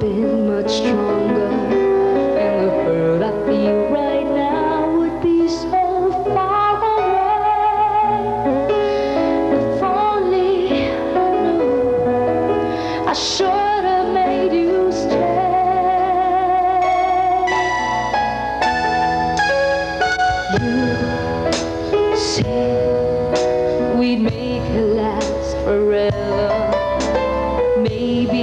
been much stronger. And the hurt I feel right now would be so far away. If only I knew I should have made you stay. You said we'd make it last forever. Maybe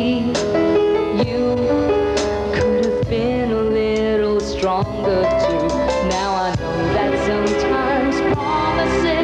to. Now I know that sometimes promises.